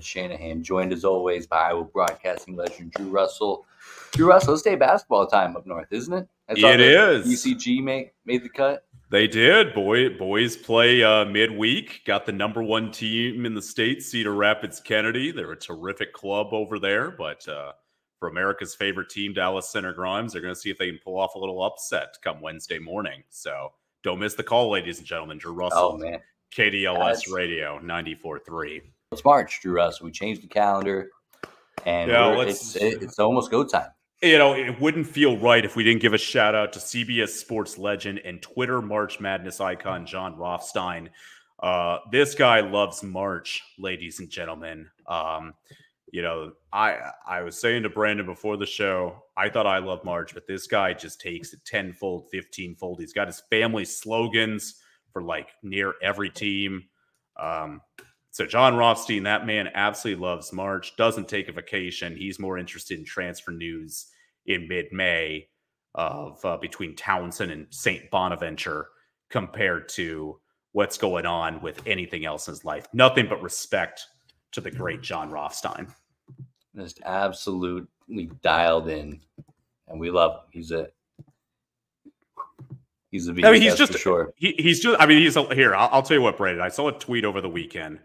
Brandon Shanahan, joined as always by Iowa broadcasting legend Drew Russell. Drew Russell, it's day basketball time up north, isn't it? It is. DCG made, made the cut. They did. Boy, boys play uh, midweek. Got the number one team in the state, Cedar Rapids Kennedy. They're a terrific club over there, but uh, for America's favorite team, Dallas Center Grimes, they're going to see if they can pull off a little upset come Wednesday morning. So don't miss the call, ladies and gentlemen. Drew Russell, Oh. KDLS That's- Radio 94.3. It's March, Drew Russell. We changed the calendar, and Yeah, it's, it's almost go time. You know, it wouldn't feel right if we didn't give a shout out to CBS Sports legend and Twitter March Madness icon Jon Rothstein. Uh, this guy loves March, ladies and gentlemen. Um, you know, I I was saying to Brandon before the show, I thought I loved March, but this guy just takes it tenfold, fifteenfold. He's got his family slogans for like near every team. Um, so Jon Rothstein, that man absolutely loves March, doesn't take a vacation. He's more interested in transfer news in mid-May of uh, between Towson and St. Bonaventure compared to what's going on with anything else in his life. Nothing but respect to the great Jon Rothstein. Just absolutely dialed in, and we love him. He's a he's a beast. I mean, he's just for sure. He, he's just. I mean, he's a, here. I'll, I'll tell you what, Brandon. I saw a tweet over the weekend.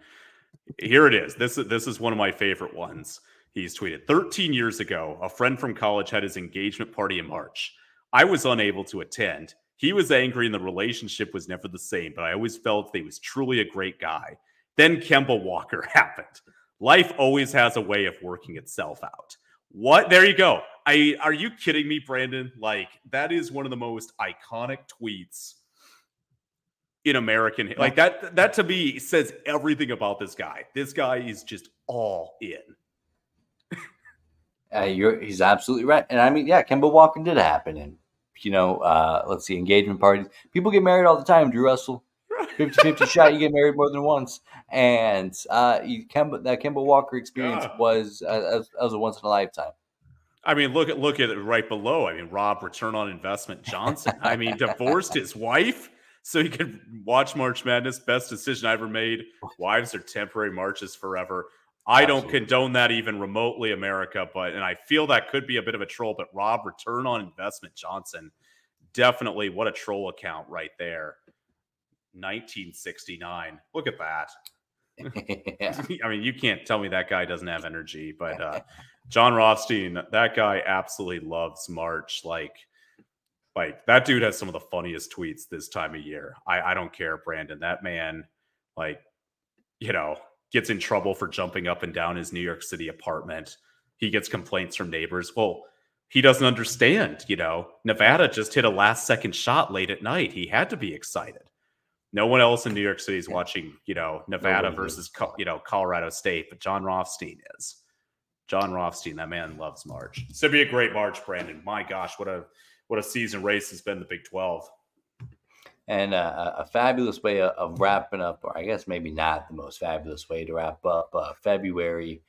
Here it is. This is this is one of my favorite ones. He's tweeted 13 years ago. A friend from college had his engagement party in March. I was unable to attend. He was angry, and the relationship was never the same. But I always felt that he was truly a great guy. Then Kemba Walker happened. Life always has a way of working itself out. What? There you go. I are you kidding me, Brandon? Like that is one of the most iconic tweets in American like that that to me says everything about this guy. This guy is just all in. Uh, you're, he's absolutely right. And I mean, yeah, Kemba Walker did happen. And, you know, uh, let's see, engagement parties. People get married all the time, Drew Russell. 50 50 shot, you get married more than once. And uh, you, Kemba, that Kemba Walker experience God. was, uh, was a once in a lifetime. I mean, look at look at it right below. I mean, Rob return on investment Johnson. I mean, divorced his wife so he could watch March Madness. Best decision I ever made. Wives are temporary, marches forever. I don't condone that even remotely, America, but and I feel that could be a bit of a troll. But Rob, return on investment Johnson, definitely what a troll account right there. 1969. Look at that. yeah. I mean, you can't tell me that guy doesn't have energy, but uh, Jon Rothstein, that guy absolutely loves March. Like, like that dude has some of the funniest tweets this time of year. I, I don't care, Brandon. That man, like, you know, gets in trouble for jumping up and down his New York City apartment. He gets complaints from neighbors. Well, he doesn't understand, you know. Nevada just hit a last second shot late at night. He had to be excited. No one else in New York City is watching, you know, Nevada versus, you know, Colorado State, but Jon Rothstein is. Jon Rothstein, that man loves March. It's gonna be a great March, Brandon. My gosh, what a what a season race has been the Big Twelve. And uh, a fabulous way of, of wrapping up, or I guess maybe not the most fabulous way to wrap up uh, February,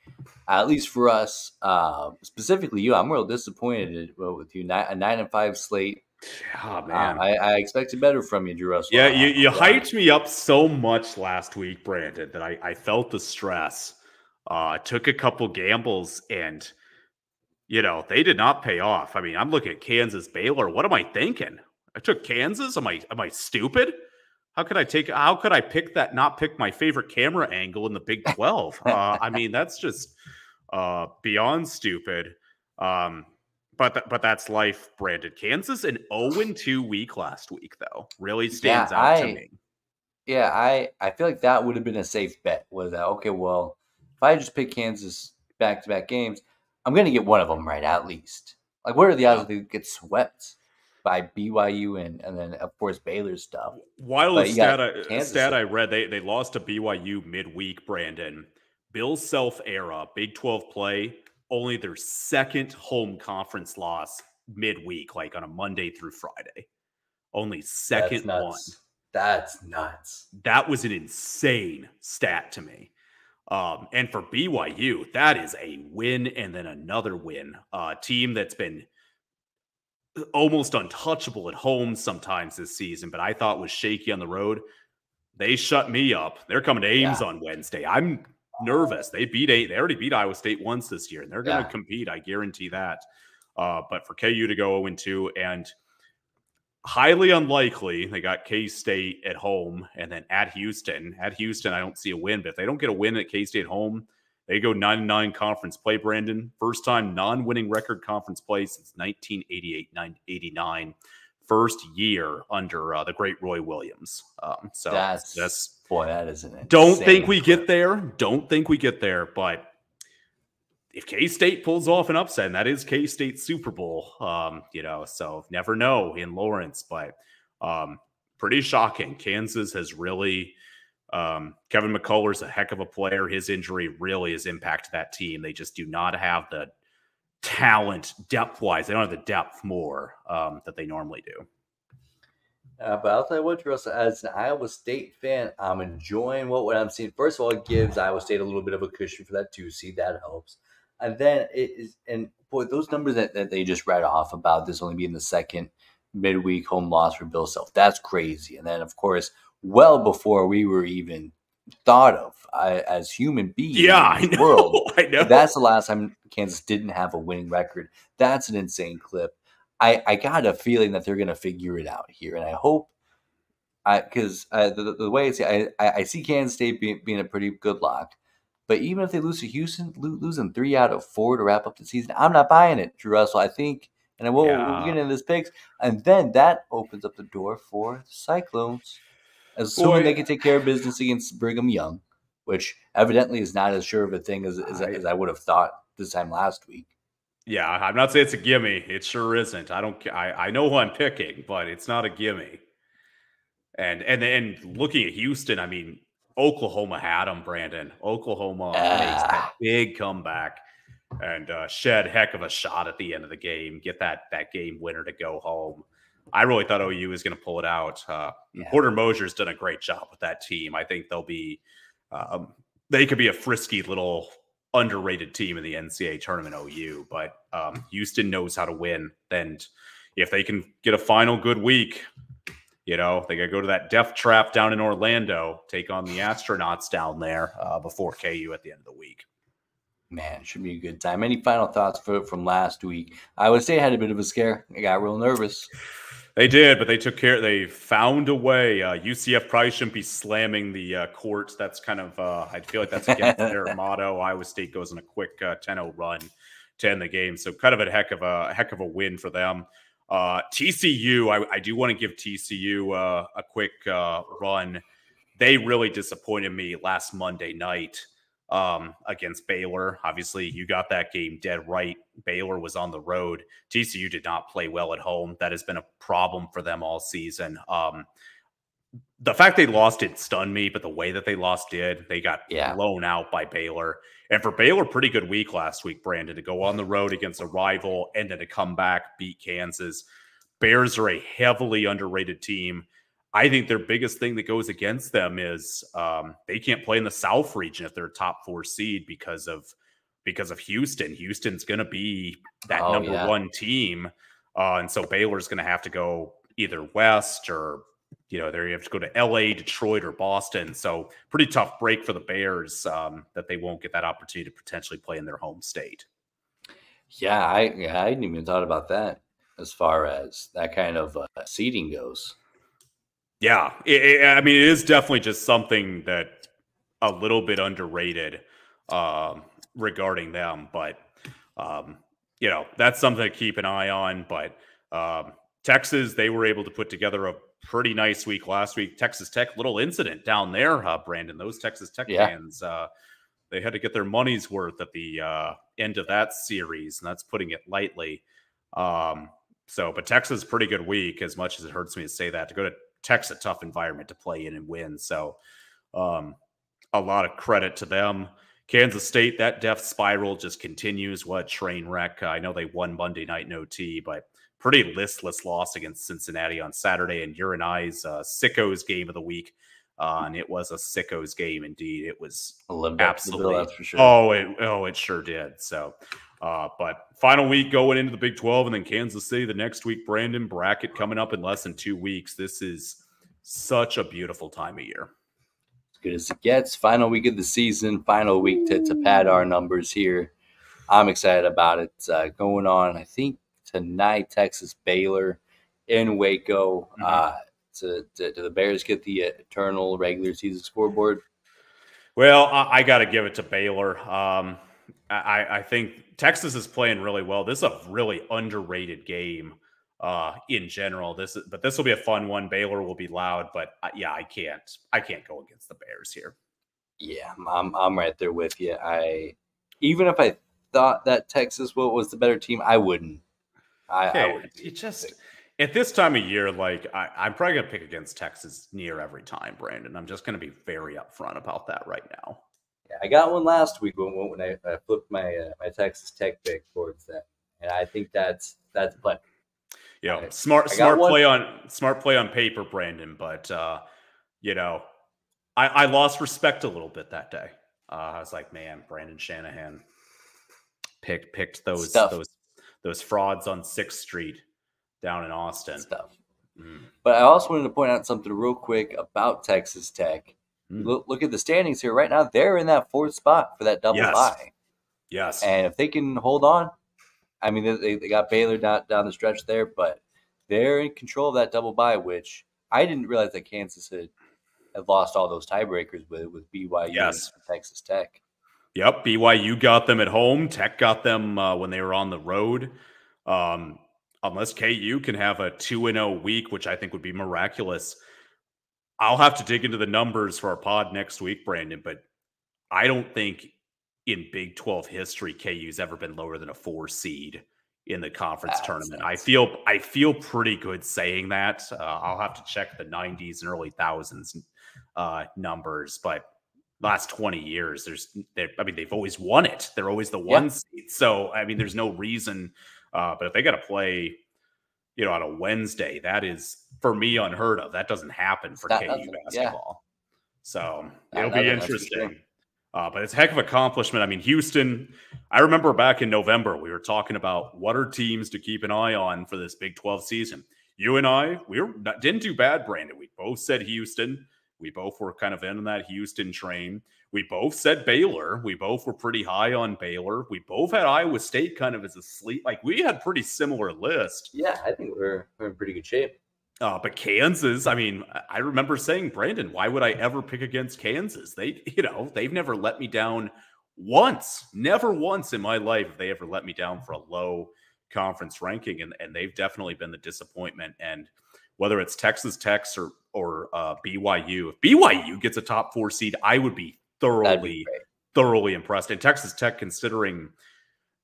at least for us, uh, specifically you. I'm real disappointed with you. Nine, a nine and five slate. Oh Uh, I, I expected better from you, Drew Russell. Yeah, you, you hyped me up so much last week, Brandon, that I, I felt the stress. Uh, I took a couple gambles and, you know, they did not pay off. I mean, I'm looking at Kansas Baylor. What am I thinking? I took Kansas. Am I am I stupid? How could I take? How could I pick that? Not pick my favorite camera angle in the Big Twelve? uh, I mean, that's just uh, beyond stupid. Um, but th- but that's life, Brandon. Kansas an 0 2 week last week, though, really stands Yeah, out to me. Yeah, I, I feel like that would have been a safe bet. Was that okay? Well, if I just pick Kansas back to back games, I'm going to get one of them right at least. Like, what are the odds that they get swept by BYU and and then of course Baylor's stuff? Wild But you got stat, I, uh, stat. I read they they lost to BYU midweek. Brandon, Bill Self era Big Twelve play only their second home conference loss midweek, like on a Monday through Friday. Only second That's one. That's nuts. That was an insane stat to me. Um, and for BYU, that is a win and then another win. Uh, team that's been almost untouchable at home sometimes this season, but I thought was shaky on the road. they shut me up. They're coming to Ames Yeah. on Wednesday. I'm nervous. They beat eight. They already beat Iowa State once this year, and they're going to Yeah. compete. I guarantee that. Uh, but for KU to go 0 2 and highly unlikely, they got K State at home and then at Houston. At Houston, I don't see a win, but if they don't get a win at K State home, they go 9 9 conference play, Brandon. First time non winning record conference play since 1988 89. First year under uh, the great Roy Williams. Um, so That's- that's Boy, that is an don't think we clip. get there. Don't think we get there. But if K State pulls off an upset, and that is K State Super Bowl, um, you know, so never know in Lawrence. But um, pretty shocking. Kansas has really. Um, Kevin McCullar's a heck of a player. His injury really has impacted that team. They just do not have the talent depth wise. They don't have the depth more um, that they normally do. Uh, but I'll tell you what, Russell, as an Iowa State fan, I'm enjoying what, what I'm seeing. First of all, it gives Iowa State a little bit of a cushion for that two seed. That helps. And then it is, and boy, those numbers that, that they just read off about this only being the second midweek home loss for Bill Self, that's crazy. And then, of course, well before we were even thought of I, as human beings Yeah, in I the know. world, I know. that's the last time Kansas didn't have a winning record. That's an insane clip. I, I got a feeling that they're going to figure it out here, and I hope, I because uh, the, the way I see, I I see Kansas State being, being a pretty good lock, but even if they lose to Houston, lo- losing three out of four to wrap up the season, I'm not buying it, Drew Russell. I think, and we'll, Yeah. we'll get into this picks, and then that opens up the door for the Cyclones, assuming Boy. they can take care of business against Brigham Young, which evidently is not as sure of a thing as as, I- as I would have thought this time last week. Yeah, I'm not saying it's a gimme. It sure isn't. I don't. I I know who I'm picking, but it's not a gimme. And and and looking at Houston, I mean, Oklahoma had them, Brandon. Oklahoma makes that Ah. big comeback and uh, shed heck of a shot at the end of the game. Get that that game winner to go home. I really thought OU was going to pull it out. Uh, Yeah. Porter Moser's done a great job with that team. I think they'll be. Um, they could be a frisky little underrated team in the NCAA tournament OU, but um, Houston knows how to win. And if they can get a final good week, you know, they got to go to that death trap down in Orlando, take on the astronauts down there uh, before KU at the end of the week. Man, should be a good time. Any final thoughts for, from last week? I would say I had a bit of a scare. I got real nervous. They did, but they took care. They found a way. Uh, UCF probably shouldn't be slamming the uh, court. That's kind of. Uh, I feel like that's against their motto. Iowa State goes on a quick uh, 10-0 run to end the game. So kind of a heck of a heck of a win for them. Uh, TCU, I, I do want to give TCU uh, a quick uh, run. They really disappointed me last Monday night um, against Baylor. Obviously, you got that game dead right. Baylor was on the road. TCU did not play well at home. That has been a problem for them all season. Um, the fact they lost it stunned me, but the way that they lost did. They got Yeah. blown out by Baylor. And for Baylor, pretty good week last week, Brandon, to go on the road against a rival and then to come back, beat Kansas. Bears are a heavily underrated team. I think their biggest thing that goes against them is um, they can't play in the South region if they're a top four seed because of because of Houston. Houston's going to be that Oh, number yeah. one team, uh, and so Baylor's going to have to go either west or you know they have to go to L.A., Detroit, or Boston. So pretty tough break for the Bears um, that they won't get that opportunity to potentially play in their home state. Yeah, I yeah, I hadn't even thought about that as far as that kind of uh, seating goes. Yeah, it, it- I mean, it is definitely just something that a little bit underrated um, regarding them, but um, you know that's something to keep an eye on. But um, Texas, they were able to put together a pretty nice week last week. Texas Tech, little incident down there, uh, Brandon. Those Texas Tech Yeah. fans, uh, they had to get their money's worth at the uh, end of that series, and that's putting it lightly. Um, so, but Texas, pretty good week. As much as it hurts me to say that, to go to Tech's a tough environment to play in and win. So, um, a lot of credit to them. Kansas State, that death spiral just continues. What a train wreck. I know they won Monday night in OT, but pretty listless loss against Cincinnati on Saturday. And your and I's uh, sickos game of the week. Uh, and it was a sickos game indeed. It was Lived up to the bill, Absolutely. that's for sure. Oh, it oh it sure did. So, uh, but final week going into the Big Twelve, and then Kansas City the next week. Brandon bracket coming up in less than two weeks. This is such a beautiful time of year. As good as it gets. Final week of the season, final week to, to pad our numbers here. I'm excited about it. Uh, going on, I think tonight, Texas Baylor in Waco. Mm-hmm. Uh, to, to, to, the Bears get the eternal regular season scoreboard? Well, I, I got to give it to Baylor. Um, I, I think Texas is playing really well. This is a really underrated game uh, in general. This is, but this will be a fun one. Baylor will be loud, but uh, yeah, I can't, I can't go against the Bears here. Yeah, I'm, I'm right there with you. I even if I thought that Texas was the better team, I wouldn't. I, okay, I wouldn't. It just at this time of year, like I, am probably gonna pick against Texas near every time, Brandon. I'm just gonna be very upfront about that right now. Yeah, I got one last week when, when I, I flipped my uh, my Texas Tech pick towards that, and I think that's that's plenty. Yeah, you smart smart play on smart play on paper, Brandon. But uh, you know, I, I lost respect a little bit that day. Uh, I was like, man, Brandon Shanahan picked picked those Stuff. those those frauds on Sixth Street down in Austin. Stuff. Mm. But I also wanted to point out something real quick about Texas Tech. Mm. Look, look, at the standings here right now. They're in that fourth spot for that double yes. bye. Yes. And if they can hold on, I mean, they, they got Baylor down, down the stretch there, but they're in control of that double bye, which I didn't realize that Kansas had, had lost all those tiebreakers with, with BYU yes. and Texas Tech. Yep. BYU got them at home. Tech got them uh, when they were on the road. Um, unless KU can have a 2 0 week, which I think would be miraculous. I'll have to dig into the numbers for our pod next week, Brandon, but I don't think in Big 12 history KU's ever been lower than a 4 seed in the conference That's tournament. Nice. I feel I feel pretty good saying that. Uh, I'll have to check the 90s and early thousands uh, numbers, but last 20 years there's I mean they've always won it. They're always the one yeah. seed. So I mean there's no reason uh, but if they got to play, you know, on a Wednesday, that is for me unheard of. That doesn't happen for that, KU basketball. Yeah. So it'll be interesting. Uh, but it's a heck of accomplishment. I mean, Houston, I remember back in November, we were talking about what are teams to keep an eye on for this Big 12 season. You and I, we were, didn't do bad, Brandon. We both said Houston. We both were kind of in that Houston train. We both said Baylor. We both were pretty high on Baylor. We both had Iowa State kind of as a sleep. Like we had pretty similar list. Yeah, I think we're we're in pretty good shape. Uh, but Kansas, I mean, I remember saying, Brandon, why would I ever pick against Kansas? They, you know, they've never let me down once. Never once in my life have they ever let me down for a low conference ranking. And, and they've definitely been the disappointment. And whether it's Texas Tech or or uh, BYU, if BYU gets a top four seed, I would be thoroughly, thoroughly impressed. And Texas Tech, considering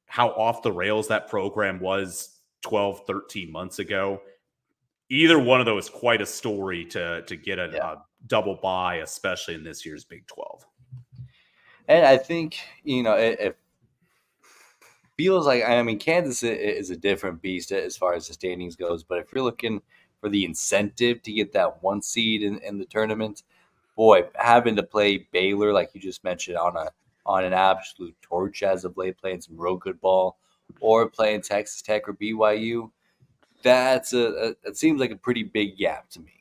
how off the rails that program was 12, 13 months ago, either one of those is quite a story to to get a, yeah. a double bye, especially in this year's Big 12. And I think, you know, it, it feels like, I mean, Kansas is a different beast as far as the standings goes, but if you're looking for the incentive to get that one seed in, in the tournament, boy, having to play Baylor, like you just mentioned, on a on an absolute torch as of late, playing some real good ball, or playing Texas Tech or BYU, that's a, a it seems like a pretty big gap to me.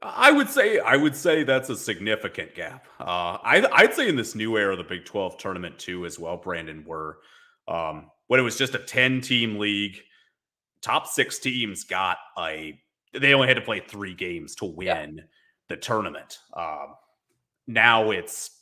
I would say I would say that's a significant gap. Uh, I, I'd say in this new era of the Big Twelve tournament too, as well, Brandon, were um, when it was just a ten team league, top six teams got a they only had to play three games to win. Yeah the tournament. Um, now it's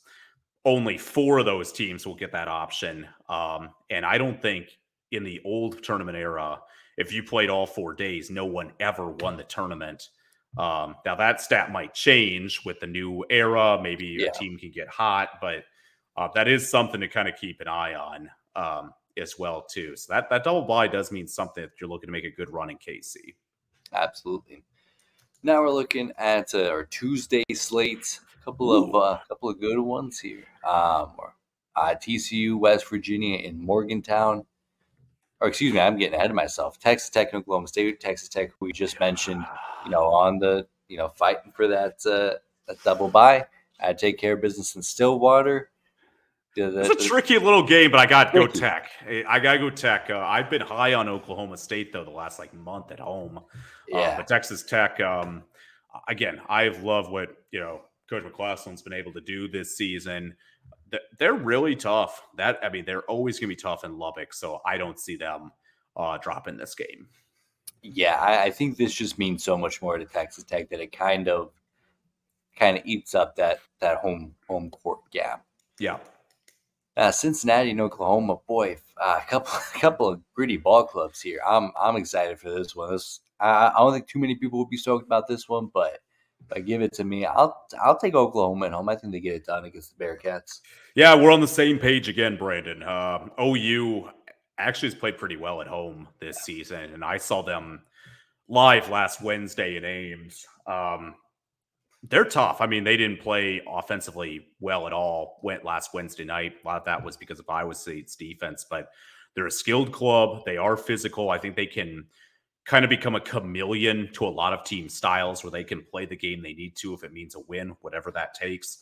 only four of those teams will get that option. Um, and I don't think in the old tournament era, if you played all four days, no one ever won the tournament. Um, now that stat might change with the new era. Maybe yeah. a team can get hot, but uh, that is something to kind of keep an eye on um, as well too. So that that double bye does mean something if you're looking to make a good run in KC. Absolutely. Now we're looking at uh, our Tuesday slate. A couple of uh, couple of good ones here. Um, uh, TCU, West Virginia, in Morgantown. Or excuse me, I'm getting ahead of myself. Texas Tech and Oklahoma State. Texas Tech, we just mentioned, you know, on the you know fighting for that uh, that double bye. I take care of business in Stillwater. The, it's a tricky little game, but I got to go Tech. I got to go Tech. Uh, I've been high on Oklahoma State though the last like month at home. Uh, yeah, uh, but Texas Tech. Um, again, I've loved what you know Coach McCasland's been able to do this season. They're really tough. That I mean, they're always going to be tough in Lubbock, so I don't see them uh, dropping this game. Yeah, I, I think this just means so much more to Texas Tech that it kind of kind of eats up that that home home court gap. Yeah. Uh, Cincinnati and Oklahoma, boy, uh, a couple a couple of gritty ball clubs here. I'm I'm excited for this one. This I, I don't think too many people will be stoked about this one, but I give it to me, I'll I'll take Oklahoma at home. I think they get it done against the Bearcats. Yeah, we're on the same page again, Brandon. Uh, OU actually has played pretty well at home this season, and I saw them live last Wednesday in Ames. Um, they're tough. I mean, they didn't play offensively well at all. Went last Wednesday night. A lot of that was because of Iowa State's defense, but they're a skilled club. They are physical. I think they can kind of become a chameleon to a lot of team styles where they can play the game they need to if it means a win, whatever that takes.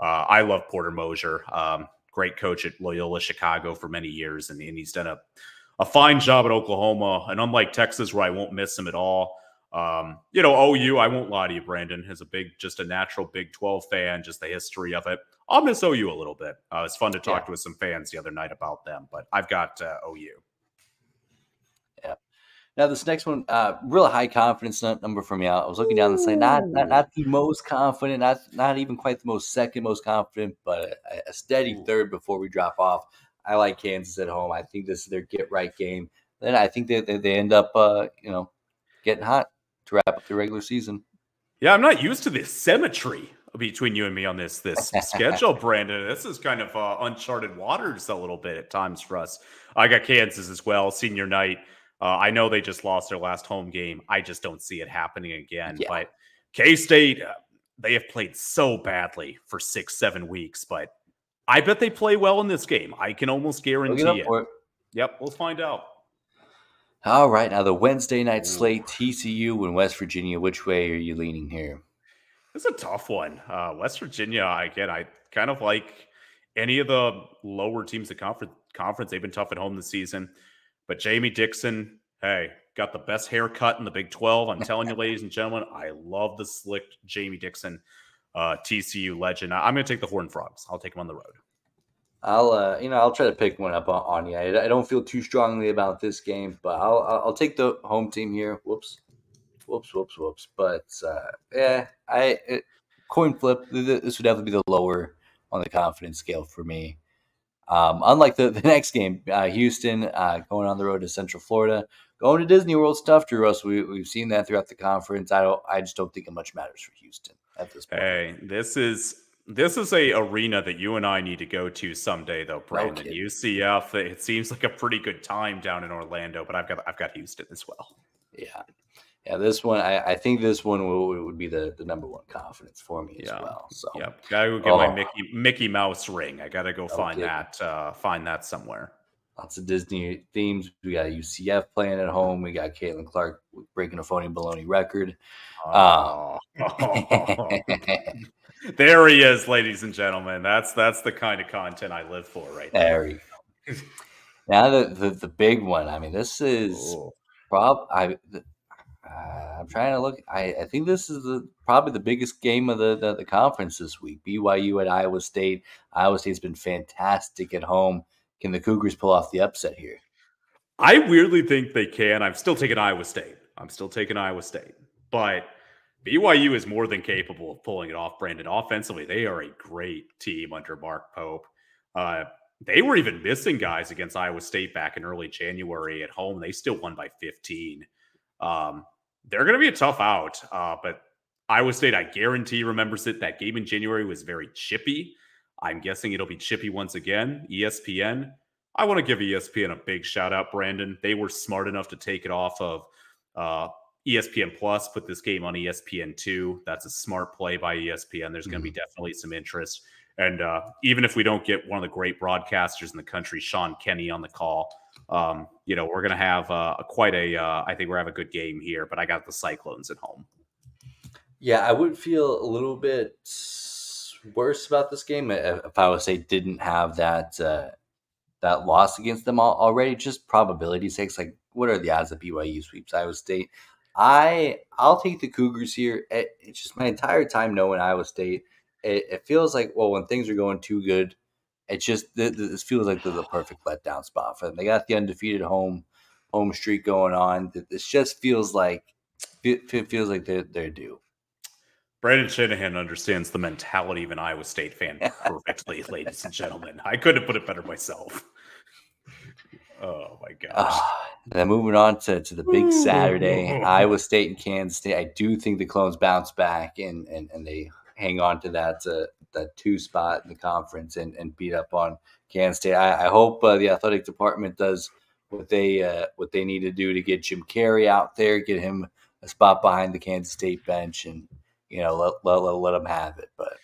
Uh, I love Porter Moser. Um, great coach at Loyola Chicago for many years, and, and he's done a, a fine job at Oklahoma. And unlike Texas, where I won't miss him at all, um, you know, OU, I won't lie to you, Brandon, is a big, just a natural Big 12 fan, just the history of it. I'll miss OU a little bit. Uh, it's fun to talk yeah. to some fans the other night about them, but I've got uh, OU. Yeah. Now this next one, uh, real high confidence number for me. I was looking down the slate, not, not not the most confident, not not even quite the most second most confident, but a, a steady third before we drop off. I like Kansas at home. I think this is their get right game. Then I think they they, they end up, uh, you know, getting hot to wrap up the regular season. Yeah, I'm not used to the symmetry between you and me on this this schedule, Brandon. This is kind of uh, uncharted waters a little bit at times for us. I got Kansas as well, senior night. Uh, I know they just lost their last home game. I just don't see it happening again. Yeah. But K State, uh, they have played so badly for six, seven weeks. But I bet they play well in this game. I can almost guarantee it. it. Yep, we'll find out. All right, now the Wednesday night slate, TCU and West Virginia. Which way are you leaning here? It's a tough one. Uh, West Virginia, I again, I kind of like any of the lower teams in conference. Conference, they've been tough at home this season. But Jamie Dixon, hey, got the best haircut in the Big 12. I'm telling you, ladies and gentlemen, I love the slick Jamie Dixon, uh, TCU legend. I'm going to take the Horned Frogs. I'll take them on the road. I'll uh, you know I'll try to pick one up on, on you. I, I, don't feel too strongly about this game, but I'll I'll take the home team here. Whoops, whoops, whoops, whoops. But uh, yeah, I it, coin flip. This would definitely be the lower on the confidence scale for me. Um, unlike the, the next game, uh, Houston uh, going on the road to Central Florida, going to Disney World stuff, Drew Russ. We, we've seen that throughout the conference. I don't. I just don't think it much matters for Houston at this point. Hey, this is this is a arena that you and I need to go to someday, though, Brandon. No UCF. It seems like a pretty good time down in Orlando, but I've got I've got Houston as well. Yeah, yeah. This one, I, I think this one will, would be the, the number one confidence for me yeah. as well. So yeah, gotta go get oh. my Mickey Mickey Mouse ring. I gotta go find that uh, find that somewhere. Lots of Disney themes. We got UCF playing at home. We got Caitlin Clark breaking a phony baloney record. Oh. Um, There he is, ladies and gentlemen. That's that's the kind of content I live for right there. You go. now the, the, the big one. I mean, this is Ooh. prob. I uh, I'm trying to look. I, I think this is the probably the biggest game of the, the, the conference this week. BYU at Iowa State. Iowa State's been fantastic at home. Can the Cougars pull off the upset here? I weirdly think they can. I'm still taking Iowa State. I'm still taking Iowa State, but BYU is more than capable of pulling it off, Brandon. Offensively, they are a great team under Mark Pope. Uh, they were even missing guys against Iowa State back in early January at home. They still won by 15. Um, they're going to be a tough out, uh, but Iowa State, I guarantee, remembers it. That game in January was very chippy. I'm guessing it'll be chippy once again. ESPN. I want to give ESPN a big shout out, Brandon. They were smart enough to take it off of uh, ESPN Plus put this game on ESPN two. That's a smart play by ESPN. There's mm-hmm. going to be definitely some interest. And uh, even if we don't get one of the great broadcasters in the country, Sean Kenny, on the call, um, you know, we're going to have uh, a, quite a. Uh, I think we're have a good game here. But I got the Cyclones at home. Yeah, I would feel a little bit worse about this game if I would say didn't have that uh, that loss against them already. Just probability sakes, like what are the odds that BYU sweeps Iowa State? I I'll take the Cougars here. Eh, it's just my entire time knowing Iowa State, it, it feels like well when things are going too good, it just this feels like the, the perfect letdown spot for them. They got the undefeated home home streak going on. This just feels like it feels like they're they're due. Brandon Shanahan understands the mentality of an Iowa State fan perfectly, ladies and gentlemen. I couldn't put it better myself. Oh my gosh. Uh, then moving on to, to the big Saturday, Iowa State and Kansas State. I do think the clones bounce back and, and, and they hang on to that uh, that two spot in the conference and, and beat up on Kansas State. I, I hope uh, the athletic department does what they uh, what they need to do to get Jim Carey out there, get him a spot behind the Kansas State bench, and you know let let, let, let him have it. But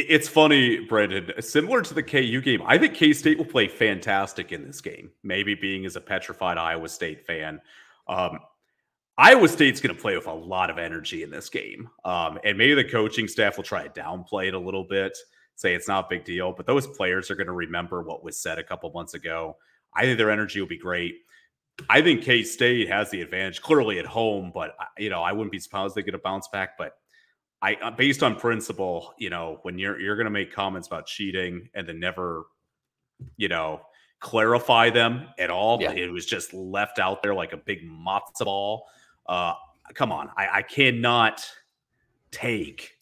it's funny, Brandon. Similar to the KU game, I think K State will play fantastic in this game. Maybe being as a petrified Iowa State fan, um, Iowa State's going to play with a lot of energy in this game, um, and maybe the coaching staff will try to downplay it a little bit, say it's not a big deal. But those players are going to remember what was said a couple months ago. I think their energy will be great. I think K State has the advantage clearly at home, but uh, you know I wouldn't be surprised they get a bounce back. But I, uh, based on principle, you know, when you're you're going to make comments about cheating and then never, you know, clarify them at all, yeah. it was just left out there like a big matzo ball. Uh, come on, I, I cannot take.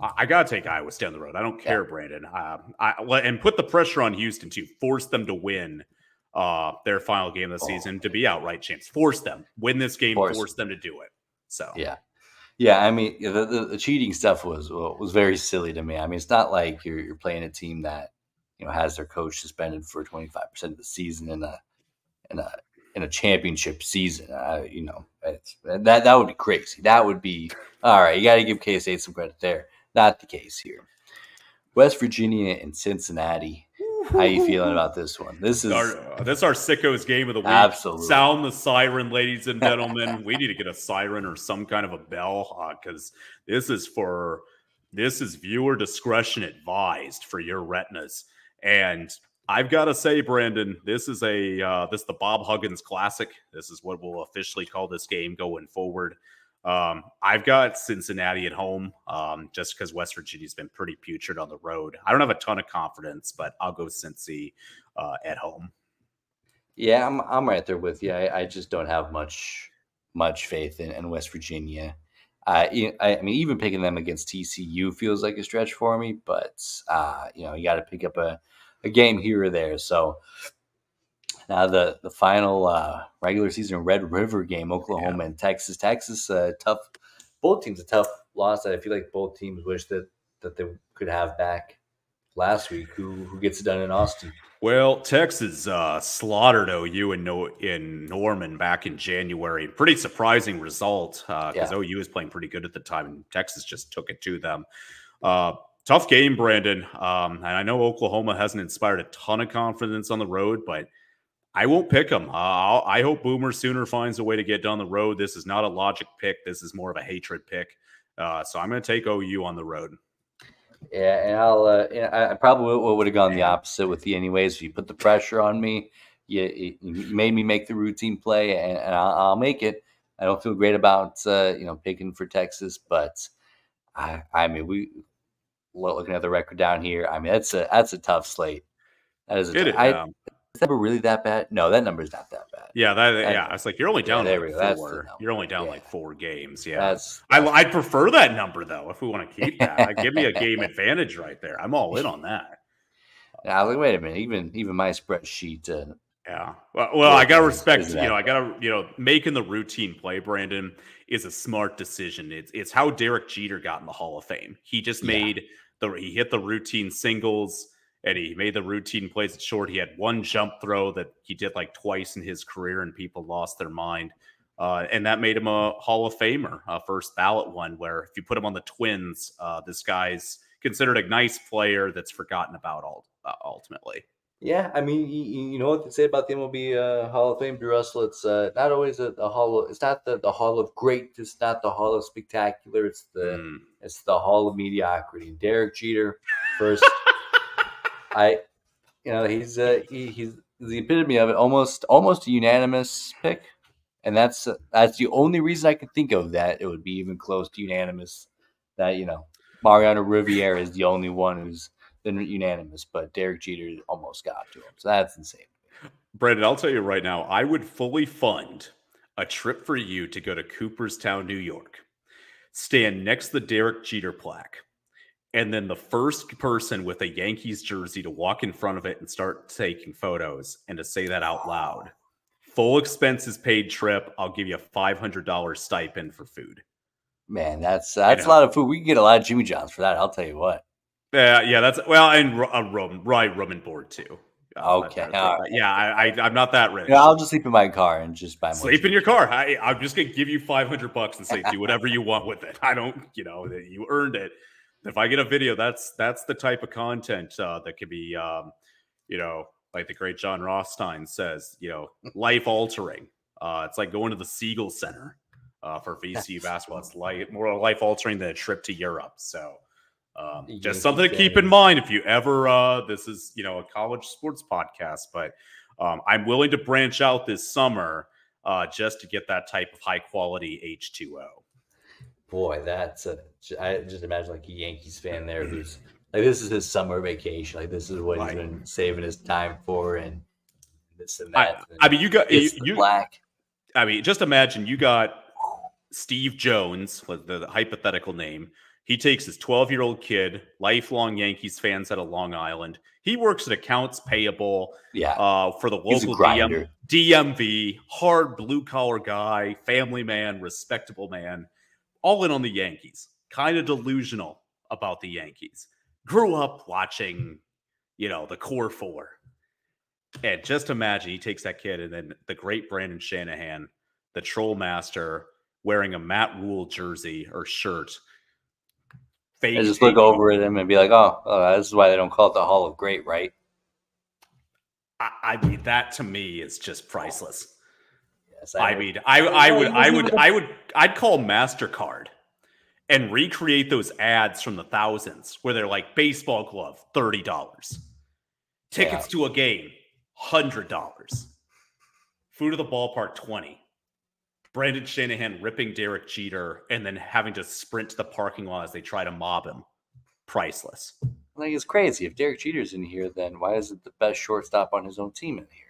I, I gotta take Iowa down the road. I don't care, yeah. Brandon. Uh, I and put the pressure on Houston to force them to win uh, their final game of the oh. season to be outright champs. Force them, win this game, force, force them to do it. So yeah, yeah. I mean, the, the, the, cheating stuff was was very silly to me. I mean, it's not like you're you're playing a team that you know has their coach suspended for 25 percent of the season in a in a in a championship season. Uh, you know, that that would be crazy. That would be all right. You got to give K State some credit there. Not the case here. West Virginia and Cincinnati. How you feeling about this one? This is our, uh, this our sickos game of the week. Absolutely. Sound the siren, ladies and gentlemen. we need to get a siren or some kind of a bell because uh, this is for this is viewer discretion advised for your retinas. And I've got to say, Brandon, this is a uh, this is the Bob Huggins Classic. This is what we'll officially call this game going forward. Um, I've got Cincinnati at home um, just because West Virginia's been pretty putrid on the road. I don't have a ton of confidence, but I'll go Cincy uh, at home. Yeah, I'm I'm right there with you. I, I just don't have much much faith in, in West Virginia. I, I mean, even picking them against TCU feels like a stretch for me, but uh, you know, you got to pick up a, a game here or there. So now the the final uh, regular season Red River game, Oklahoma yeah. and Texas. Texas, uh, tough. Both teams a tough loss that I feel like both teams wish that that they could have back last week. Who who gets it done in Austin? Well, Texas uh, slaughtered OU in, no- in Norman back in January. Pretty surprising result because uh, yeah. OU was playing pretty good at the time, and Texas just took it to them. Uh, tough game, Brandon. Um, and I know Oklahoma hasn't inspired a ton of confidence on the road, but – I won't pick them. Uh, i hope Boomer Sooner finds a way to get down the road. This is not a logic pick. This is more of a hatred pick. Uh, so I'm going to take OU on the road. Yeah, and I'll. Uh, I probably would have gone the opposite with you, anyways. If you put the pressure on me, you, you made me make the routine play, and, and I'll, I'll, make it. I don't feel great about uh, you know picking for Texas, but I, I mean, we looking at the record down here. I mean, that's a that's a tough slate. That is. A, I, is that really that bad? No, that number is not that bad. Yeah, that yeah. It's like you're only down yeah, like four. You're only down yeah. like four games. Yeah, that's, that's I, I prefer that number though. If we want to keep that, give me a game advantage right there. I'm all in on that. Yeah, like wait a minute. Even even my spreadsheet. Uh, yeah. Well, well I gotta respect. You know, I gotta you know making the routine play, Brandon, is a smart decision. It's it's how Derek Jeter got in the Hall of Fame. He just made the he hit the routine singles and he made the routine plays at short. He had one jump throw that he did like twice in his career, and people lost their mind. Uh, and that made him a Hall of Famer, a first ballot one. Where if you put him on the Twins, uh, this guy's considered a nice player that's forgotten about all, uh, ultimately. Yeah, I mean, you, you, know what they say about the MLB uh, Hall of Fame, Drew Russell. It's uh, not always a, a hall. Of, it's not the, the Hall of Great. It's not the Hall of Spectacular. It's the mm. it's the Hall of Mediocrity. Derek Jeter, first I, you know, he's he, he's the epitome of it. Almost almost a unanimous pick, and that's that's the only reason I can think of that it would be even close to unanimous. That you know, Mariano Rivera is the only one who's been unanimous, but Derek Jeter almost got to him. So that's insane. Brandon, I'll tell you right now, I would fully fund a trip for you to go to Cooperstown, New York, stand next to the Derek Jeter plaque, and then the first person with a Yankees jersey to walk in front of it and start taking photos and to say that out loud. Full expenses paid trip. I'll give you a five hundred dollars stipend for food. Man, that's that's a lot of food. We can get a lot of Jimmy Johns for that. I'll tell you what. Yeah, yeah, that's well, and a room, right, room and board too. Okay. Yeah, I, I, am not that rich. Yeah, I'll just sleep in my car and just buy. Sleep in your car. I, I'm just gonna give you 500 bucks and say do whatever you want with it. I don't, you know, you earned it. If I get a video, that's that's the type of content uh, that could be, um, you know, like the great Jon Rothstein says, you know, life altering. Uh, it's like going to the Siegel Center uh, for VCU basketball. It's like more life altering than a trip to Europe. So um, just something to keep in mind if you ever. Uh, this is you know a college sports podcast, but um, I'm willing to branch out this summer uh, just to get that type of high quality H2O. Boy, that's a. I just imagine like a Yankees fan there who's like this is his summer vacation. Like this is what right. he's been saving his time for, and this and that. I, I mean, you got you, you black. I mean, just imagine you got Steve Jones, the, the hypothetical name. He takes his 12 year old kid, lifelong Yankees fans out of Long Island. He works at accounts payable yeah. uh, for the local DM, DMV, hard blue collar guy, family man, respectable man, all in on the Yankees. Kind of delusional about the Yankees. Grew up watching, you know, the core four. And just imagine he takes that kid and then the great Brandon Shanahan, the troll master, wearing a Matt Rhule jersey or shirt fake. I just look over at him and be like, "Oh, oh, this is why they don't call it the Hall of Great, right?" I, I mean, that to me is just priceless. Yes, I, I mean, I, I would, I would, I would, I'd call Mastercard and recreate those ads from the thousands where they're like baseball glove, thirty dollars, tickets yeah. to a game, hundred dollars, food at the ballpark, twenty. Brandon Shanahan ripping Derek Jeter and then having to sprint to the parking lot as they try to mob him. Priceless. Like it's crazy. If Derek Jeter's in here, then why is it the best shortstop on his own team in here?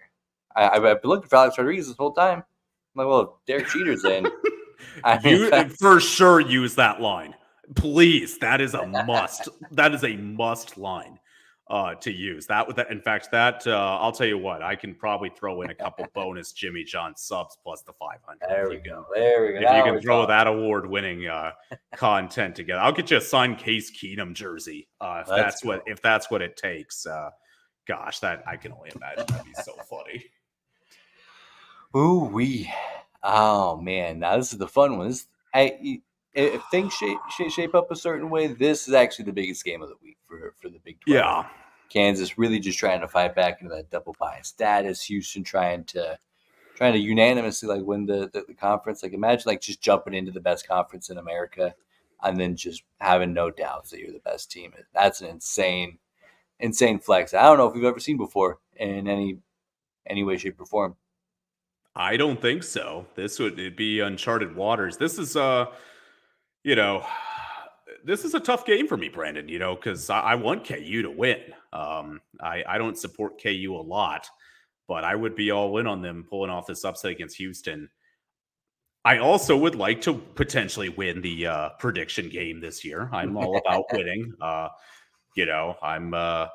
I, have been looking for Alex Rodriguez this whole time. I'm like, well, if Derek Jeter's in, I mean, you for sure use that line. Please, that is a must. that is a must line uh, to use. That would, in fact, that uh, I'll tell you what, I can probably throw in a couple bonus Jimmy John subs plus the 500. There we go. There we go. If that you can throw that award winning uh, content together, I'll get you a signed Case Keenum jersey uh, if that's, that's what if that's what it takes. Uh, gosh, that I can only imagine that'd be so funny. Ooh we, oh man, now this is the fun one. This, I if things shape, shape, up a certain way, this is actually the biggest game of the week for for the Big 12. Yeah, Kansas really just trying to fight back into that double bye status. Houston trying to trying to unanimously like win the, the, the conference. Like imagine like just jumping into the best conference in America and then just having no doubts that you're the best team. That's an insane, insane flex. I don't know if we've ever seen before in any any way, shape, or form. I don't think so. This would be uncharted waters. This is uh you know, this is a tough game for me, Brandon, you know, because I, I, want KU to win. Um, I, I don't support KU a lot, but I would be all in on them pulling off this upset against Houston. I also would like to potentially win the uh, prediction game this year. I'm all about winning. Uh, you know, I'm, uh,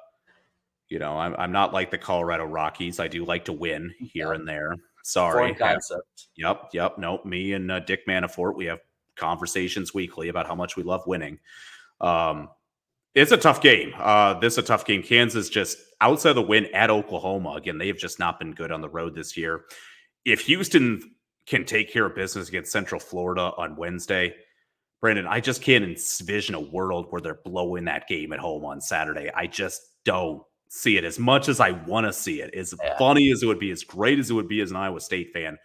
you know, I'm, I'm not like the Colorado Rockies. I do like to win here and there. Sorry. concept. Yep. Yep. No, Me and uh, Dick Manafort, we have conversations weekly about how much we love winning. Um, it's a tough game. Uh, this is a tough game. Kansas just outside the win at Oklahoma. Again, they've just not been good on the road this year. If Houston can take care of business against Central Florida on Wednesday, Brandon, I just can't envision a world where they're blowing that game at home on Saturday. I just don't see it as much as I want to see it. As yeah. funny as it would be, as great as it would be as an Iowa State fan,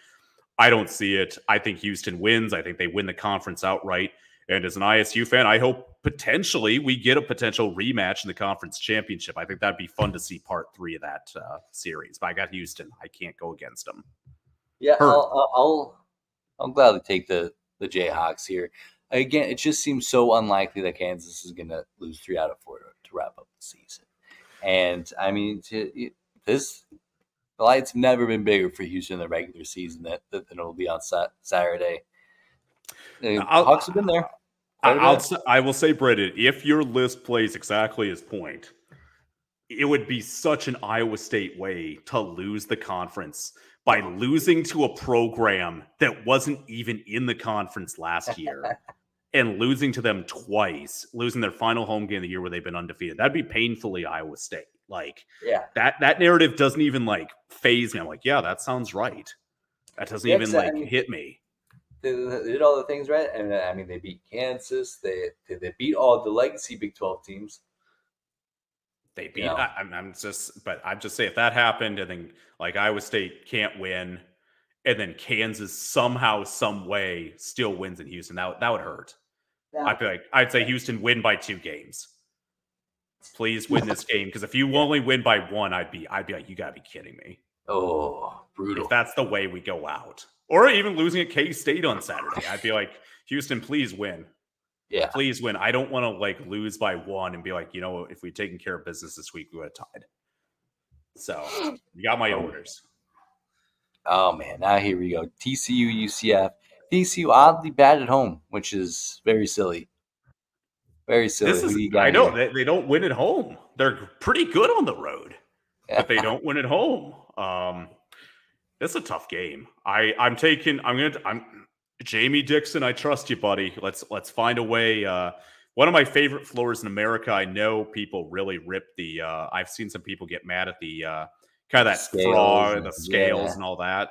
I don't see it. I think Houston wins. I think they win the conference outright. And as an ISU fan, I hope potentially we get a potential rematch in the conference championship. I think that'd be fun to see part three of that uh, series. But I got Houston. I can't go against them. Yeah, I'll, I'll, I'll gladly take the the Jayhawks here. again, it just seems so unlikely that Kansas is going to lose three out of four to, to wrap up the season. And I mean, to, this the lights have never been bigger for Houston in the regular season than, than it'll be on Saturday. The Hawks have been there. I'll, I will say, Brendan, if your list plays exactly as point, it would be such an Iowa State way to lose the conference by losing to a program that wasn't even in the conference last year and losing to them twice, losing their final home game of the year where they've been undefeated. That'd be painfully Iowa State. Like, yeah, that that narrative doesn't even like phase me. I'm like, yeah, that sounds right. That doesn't yeah, even like I mean, hit me. They, they, did all the things right, and I mean, they beat Kansas. They they, they beat all the legacy Big Twelve teams. They beat. I, I'm, I'm just, but I'm just saying if that happened, and then like Iowa State can't win, and then Kansas somehow, some way still wins in Houston, that that would hurt. Yeah. I feel like I'd say Houston win by two games. Please win this game because if you only win by one, I'd be I'd be like, you gotta be kidding me. Oh, brutal. If that's the way we go out, or even losing at K State on Saturday, I'd be like, Houston, please win. Yeah. Please win. I don't want to like lose by one and be like, you know, if we'd taken care of business this week, we would have tied. So you got my oh. orders. Oh man, now here we go. TCU UCF. TCU oddly bad at home, which is very silly. Very silly. This is, I know they, they, don't win at home. They're pretty good on the road, yeah. but they don't win at home. Um, it's a tough game. I I'm taking. I'm gonna. I'm Jamie Dixon, I trust you, buddy. Let's let's find a way. Uh, one of my favorite floors in America. I know people really rip the. Uh, I've seen some people get mad at the uh, kind of that scales frog, the scales, yeah. and all that.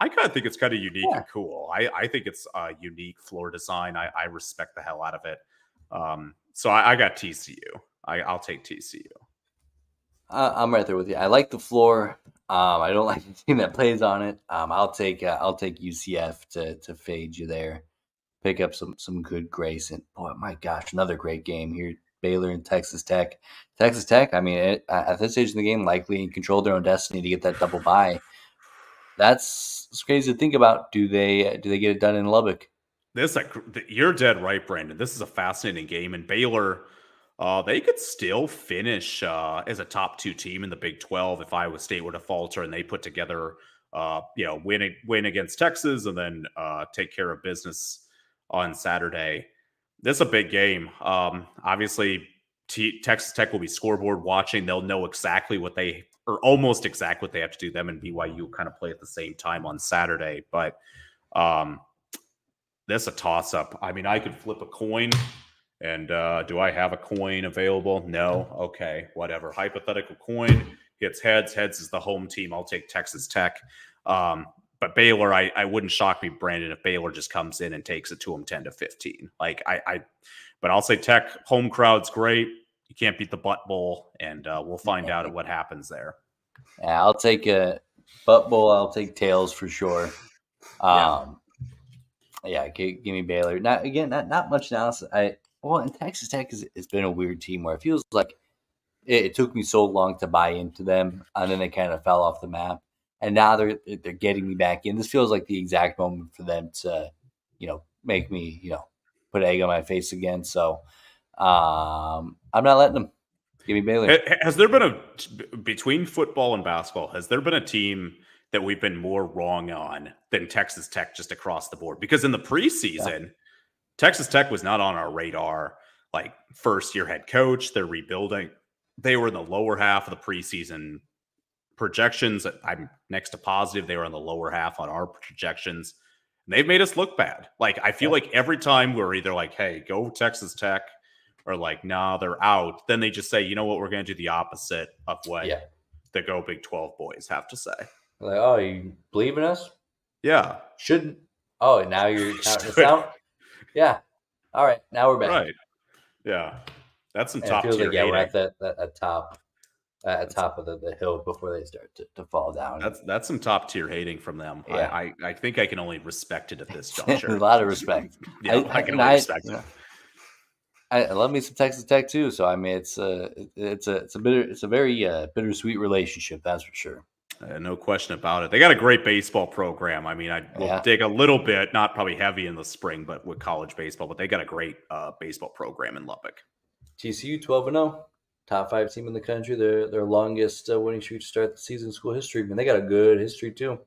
I kind of think it's kind of unique yeah. and cool. I, I think it's a unique floor design. I, I respect the hell out of it. Um, so I, I got TCU. I, I'll take TCU. I'm right there with you. I like the floor. Um, I don't like the team that plays on it. Um, I'll take uh, I'll take UCF to to fade you there, pick up some some good grace and boy, my gosh, another great game here. Baylor and Texas Tech. Texas Tech. I mean, it, at this stage in the game, likely control their own destiny to get that double bye. That's crazy to think about. Do they do they get it done in Lubbock? This you're dead right, Brandon. This is a fascinating game, and Baylor uh, they could still finish uh, as a top two team in the Big 12 if Iowa State were to falter and they put together, uh, you know, win win against Texas and then uh, take care of business on Saturday. This is a big game. Um, obviously, T- Texas Tech will be scoreboard watching. They'll know exactly what they or almost exact what they have to do. Them and BYU kind of play at the same time on Saturday, but um, this a toss up. I mean, I could flip a coin and uh, do I have a coin available? No. Okay, whatever. Hypothetical coin gets heads. Heads is the home team. I'll take Texas Tech. Um, but Baylor, I, I wouldn't shock me, Brandon, if Baylor just comes in and takes it to them 10 to 15. Like I, I but I'll say Tech home crowd's great. You can't beat the butt bowl, and uh, we'll find out what happens there. Yeah, I'll take a butt bowl. I'll take tails for sure. Um, yeah, yeah give, give, me Baylor. Not again, not not much analysis. I well, and Texas Tech has, has been a weird team where it feels like it, it, took me so long to buy into them, and then they kind of fell off the map. And now they're they're getting me back in. This feels like the exact moment for them to, you know, make me, you know, put egg on my face again. So um, I'm not letting them. Give me Baylor. Has there been a between football and basketball? Has there been a team that we've been more wrong on than Texas Tech just across the board? Because in the preseason. Yeah Texas Tech was not on our radar. Like first year head coach, they're rebuilding. They were in the lower half of the preseason projections. I'm next to positive they were in the lower half on our projections. They've made us look bad. Like I feel like every time we're either like, "Hey, go Texas Tech," or like, "Nah, they're out." Then they just say, "You know what? We're going to do the opposite of what yeah. the Go Big Twelve boys have to say." Like, oh, you believe in us? Yeah. Shouldn't. Oh, now you're now, yeah. All right. Now we're back. Right. Yeah. That's some and top tier. Like, yeah, we're at the, the top at top of the, the hill before they start to, to fall down. That's that's some top tier hating from them. Yeah. I, I, I think I can only respect it at this juncture. a lot of respect. yeah, I, I can only respect it. I, I, love me some Texas Tech too. So I mean, it's a it's a it's a bitter it's a very uh, bittersweet relationship. That's for sure. Uh, no question about it. They got a great baseball program. I mean, I will Yeah. dig a little bit, not probably heavy in the spring, but with college baseball. But they got a great uh, baseball program in Lubbock. TCU 12 and 0, top five team in the country. Their their longest uh, winning streak to start the season in school history. Man, they got a good history too.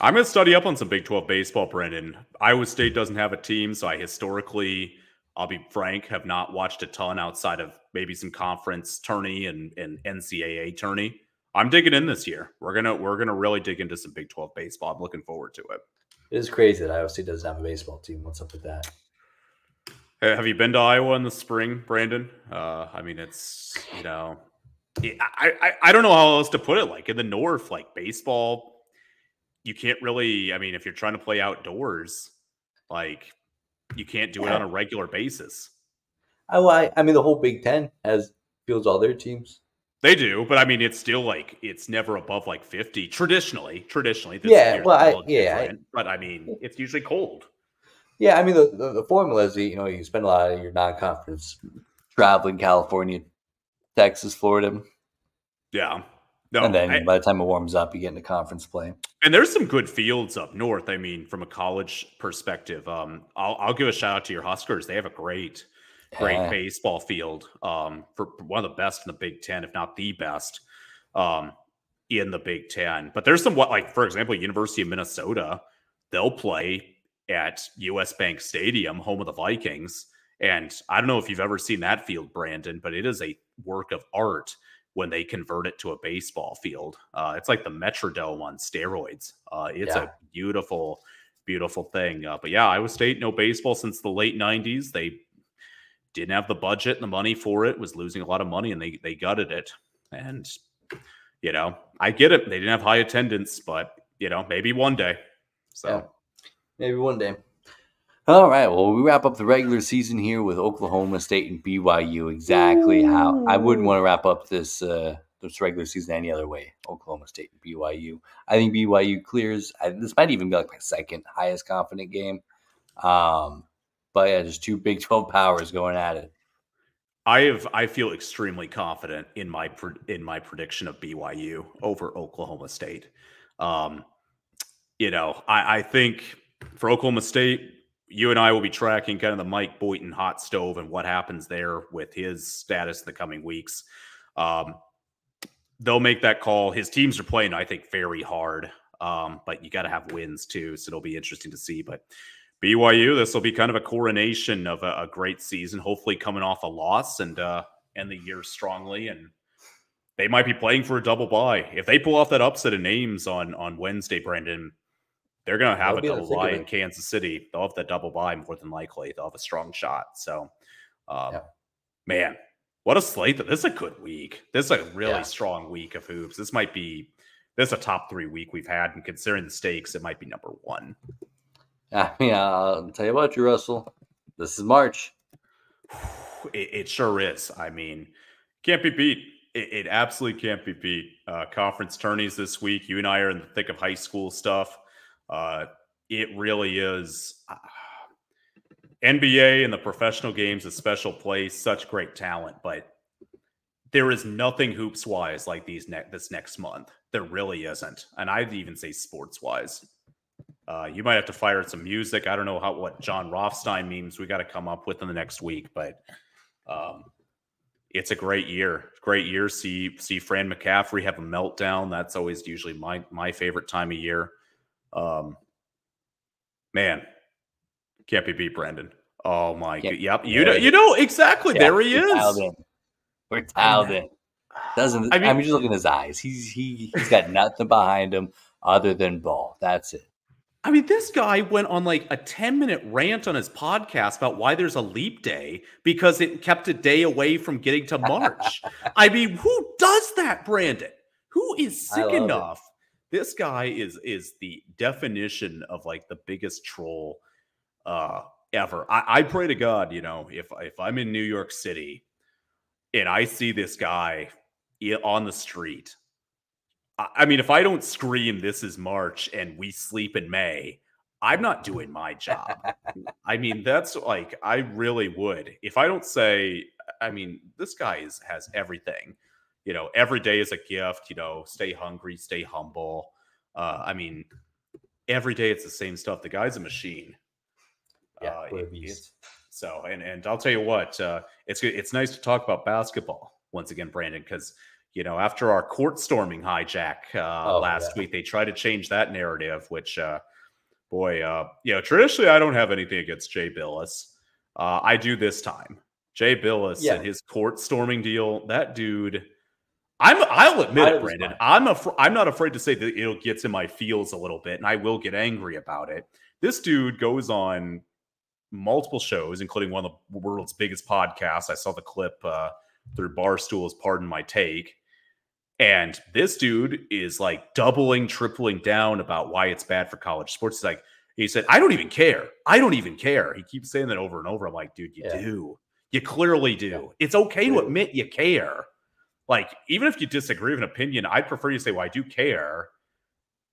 I'm going to study up on some Big 12 baseball, Brendan. Iowa State doesn't have a team, so I historically, I'll be frank, have not watched a ton outside of maybe some conference tourney and, and NCAA tourney. I'm digging in this year. We're gonna we're gonna really dig into some Big 12 baseball. I'm looking forward to it. It is crazy that Iowa State doesn't have a baseball team. What's up with that? Hey, Have you been to Iowa in the spring, Brandon? Uh, I mean, it's you know, I, I I don't know how else to put it. Like in the north, like baseball, you can't really. I mean, if you're trying to play outdoors, like you can't do it on a regular basis. I, well, I, I mean, the whole Big Ten has fields all their teams. They do, but I mean, it's still like it's never above like 50 traditionally. Traditionally, this Yeah, well, I- yeah, I- but I mean, it's usually cold. Yeah, I mean, the, the, the formula is you know you spend a lot of your non-conference traveling California, Texas, Florida, Yeah, no, and then I- by the time it warms up, you get into conference play. And there's some good fields up north. I mean, from a college perspective, um, I'll, I'll give a shout out to your Huskers. They have a great, great Yeah. baseball field. Um, for one of the best in the Big Ten, if not the best, um, in the Big Ten. But there's some what, like for example, University of Minnesota. They'll play at U.S. Bank Stadium, home of the Vikings. And I don't know if you've ever seen that field, Brandon, but it is a work of art when they convert it to a baseball field. Uh, it's like the Metrodome on steroids. Uh, it's Yeah. a beautiful, beautiful thing. Uh, but yeah, Iowa State, no baseball since the late 90s. They didn't have the budget and the money for it, was losing a lot of money, and they, they gutted it. And, you know, I get it. They didn't have high attendance, but, you know, maybe one day. So. Yeah. Maybe one day. All right. Well, we wrap up the regular season here with Oklahoma State and BYU. Exactly how I wouldn't want to wrap up this uh, this regular season any other way. Oklahoma State and BYU. I think BYU clears. I, this might even be like my second highest confident game. Um, but yeah, just two Big Twelve powers going at it. I have I feel extremely confident in my pre- in my prediction of BYU over Oklahoma State. Um, you know, I, I think for Oklahoma State, you and I will be tracking kind of the Mike Boynton hot stove and what happens there with his status in the coming weeks. Um, they'll make that call. His teams are playing, I think, very hard. Um, but you got to have wins too, so it'll be interesting to see. But BYU, this will be kind of a coronation of a, a great season. Hopefully, coming off a loss and uh, end the year strongly, and they might be playing for a double bye. If they pull off that upset of names on on Wednesday, Brandon, they're going to have They'll a the double bye in Kansas City. They'll have that double bye more than likely. They'll have a strong shot. So, um, Yeah. man, what a slate! That this is a good week. This is a really Yeah. strong week of hoops. This might be this is a top three week we've had, and considering the stakes, it might be number one. I mean, I'll tell you what, you Russell. This is March. It, it sure is. I mean, can't be beat. It, it absolutely can't be beat. Uh, conference tourneys this week. You and I are in the thick of high school stuff. Uh, it really is. Uh, NBA and the professional games a special place, such great talent, but there is nothing hoops wise like these ne- this next month. There really isn't, and I'd even say sports wise. Uh, you might have to fire some music. I don't know how what Jon Rothstein means. We got to come up with in the next week, but um, it's a great year. Great year. See see Fran McCaffery have a meltdown. That's always usually my my favorite time of year. Um, man, can't be beat, Brendan. Oh my god. Yep. You know, you know exactly. Yeah, there he we're is. in. We're dialed in. Doesn't I I mean, mean- just look at his eyes. He's he he's got nothing behind him other than ball. That's it. I mean, this guy went on like a 10 minute rant on his podcast about why there's a leap day because it kept a day away from getting to March. I mean, who does that, Brandon? Who is sick enough it. This guy is is the definition of like the biggest troll uh ever. I, I pray to God, you know, if if I'm in New York City and I see this guy on the street I I mean, if I don't scream, this is March and we sleep in May, I'm not doing my job. I mean, that's like, I really would. If I don't say, I mean, this guy is, has everything. You know, every day is a gift. You know, stay hungry, stay humble. Uh, I mean, every day it's the same stuff. The guy's a machine. Yeah, Uh, a it- so, and and I'll tell you what, uh, it's good- it's nice to talk about basketball once again, Brandon, because you know after our court storming hijack uh, Oh, last yeah. week, they tried to change that narrative. Which, uh, boy, uh, you know, traditionally I don't have anything against Jay Bilas. Uh, I do this time. Jay Bilas Yeah. and his court storming deal. That dude. I'm. I'll admit it, Brandon. I'm. Af- I'm not afraid to say that it gets in my feels a little bit, and I will get angry about it. This dude goes on multiple shows, including one of the world's biggest podcasts. I saw the clip uh, through Barstool's "Pardon My Take," and this dude is like doubling, tripling down about why it's bad for college sports. He's like, he said, "I don't even care. I don't even care." He keeps saying that over and over. I'm like, dude, you Yeah. do. You clearly do. Yeah. It's okay to admit you care. Like, even if you disagree with an opinion, I'd prefer you say, "Well, I do care."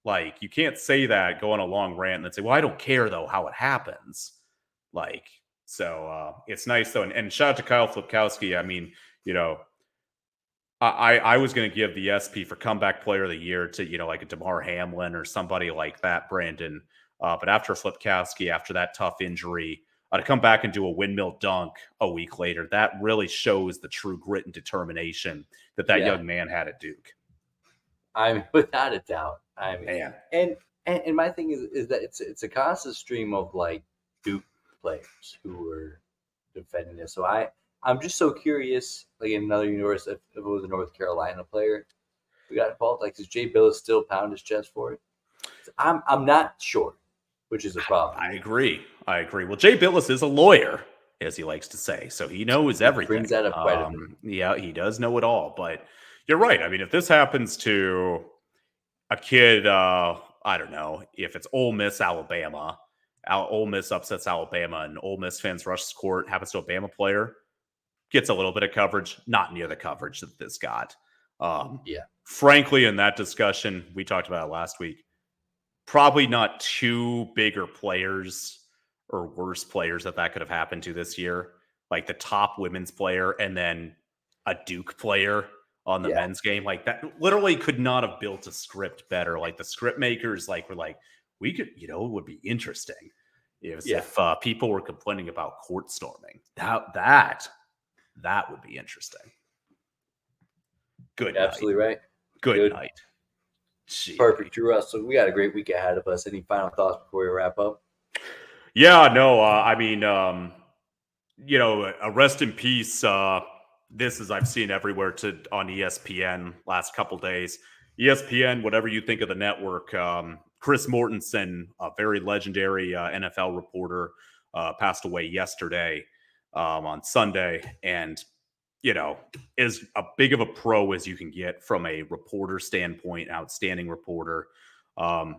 Like, you can't say that, go on a long rant, and then say, "Well, I don't care though how it happens." Like, so uh, it's nice though, and, and shout out to Kyle Filipowski. I mean, you know, I I was going to give the ESPY for comeback player of the year to you know like a Damar Hamlin or somebody like that, Brandon. Uh, but after Filipowski, after that tough injury, uh, to come back and do a windmill dunk a week later, that really shows the true grit and determination that that Yeah. young man had at Duke. I'm without a doubt. I mean, Man, and, and and my thing is is that it's it's a constant stream of like Duke players who are defending this. So I I'm just so curious, like in another universe, if, if it was a North Carolina player we got involved, like does Jay Bilas still pound his chest for it? I'm I'm not sure, which is a problem. I agree. I agree. Well, Jay Bilas is a lawyer, as he likes to say, so he knows everything. brings that up quite a bit. Um, Yeah, he does know it all. But you're right. I mean, if this happens to a kid, uh, I don't know if it's Ole Miss, Alabama. Al- Ole Miss upsets Alabama, and Ole Miss fans rush the court. Happens to a Bama player, gets a little bit of coverage, not near the coverage that this got. Um, Yeah. Frankly, in that discussion, we talked about it last week. Probably not two bigger players or worse players that that could have happened to this year, like the top women's player and then a Duke player on the Yeah. men's game. Like that literally could not have built a script better. Like the script makers, like were like, we could, you know, it would be interesting if, Yeah. if uh, people were complaining about court storming. That that that would be interesting. Good night. Absolutely right. Good, good. night. Gee. Perfect, Drew Russell. We got a great week ahead of us. Any final thoughts before we wrap up? Yeah, no, uh, I mean, um, you know, a rest in peace. Uh, this is I've seen everywhere to on ESPN last couple days. ESPN, whatever you think of the network, um, Chris Mortensen, a very legendary uh, NFL reporter, uh, passed away yesterday um, on Sunday, and you know, as a big of a pro as you can get from a reporter standpoint, outstanding reporter. Um,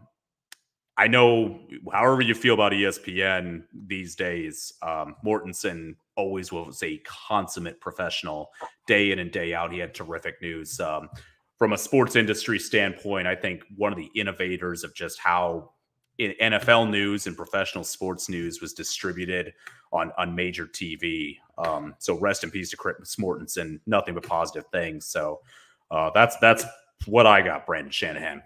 I know, however you feel about ESPN these days, um, Mortensen always was a consummate professional, day in and day out. He had terrific news. Um, from a sports industry standpoint, I think one of the innovators of just how NFL news and professional sports news was distributed on on major TV. Um, so rest in peace to Chris Mortensen. Nothing but positive things. So uh, that's that's what I got, Brandon Shanahan.